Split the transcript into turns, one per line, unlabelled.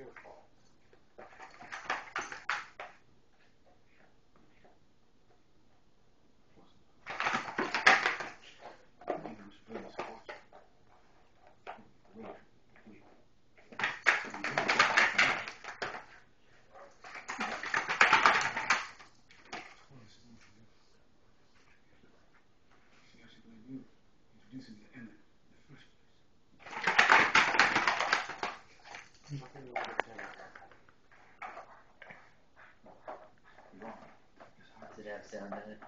Beautiful.
introducing
Did
it have sound in it?